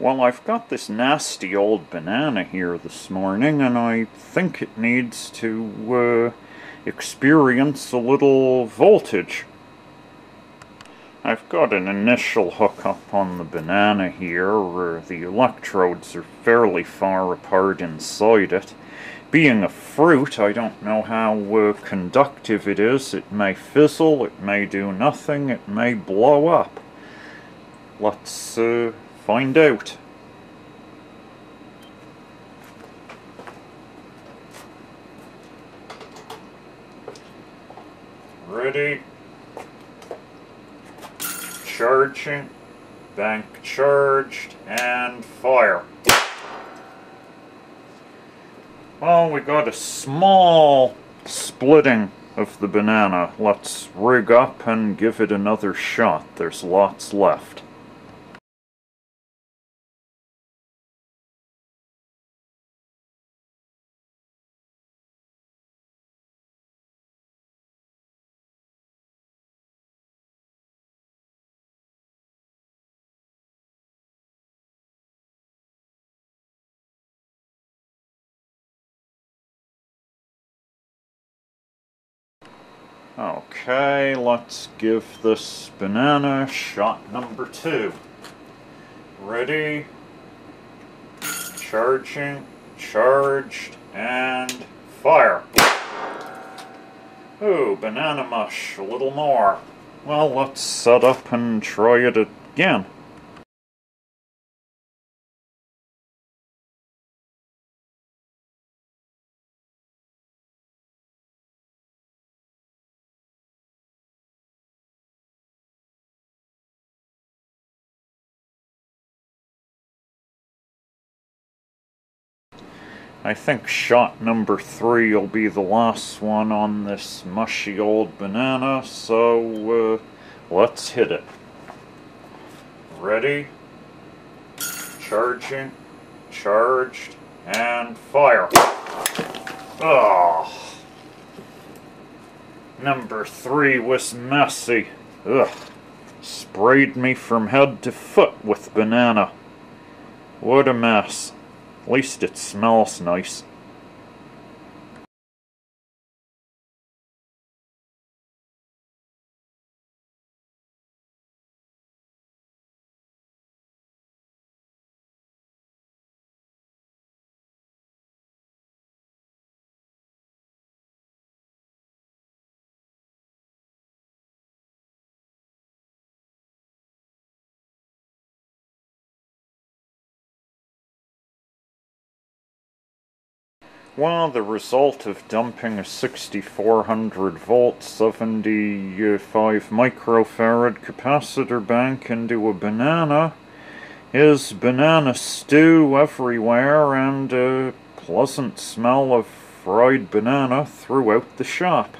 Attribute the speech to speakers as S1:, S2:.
S1: Well, I've got this nasty old banana here this morning, and I think it needs to, uh, experience a little voltage. I've got an initial hookup on the banana here, where the electrodes are fairly far apart inside it. Being a fruit, I don't know how uh, conductive it is. It may fizzle, it may do nothing, it may blow up. Let's, uh, find out. Ready? Charging. Bank charged. And fire. Well, we got a small splitting of the banana. Let's rig up and give it another shot. There's lots left. Okay, let's give this banana shot number two. Ready, charging, charged, and fire. Ooh, banana mush, a little more. Well, let's set up and try it again. I think shot number three will be the last one on this mushy old banana, so uh, let's hit it. Ready, charging, charged, and fire. Oh, number three was messy. Ugh, sprayed me from head to foot with banana. What a mess. At least it smells nice. Well, the result of dumping a 6400 volt 75 microfarad capacitor bank into a banana is banana stew everywhere and a pleasant smell of fried banana throughout the shop.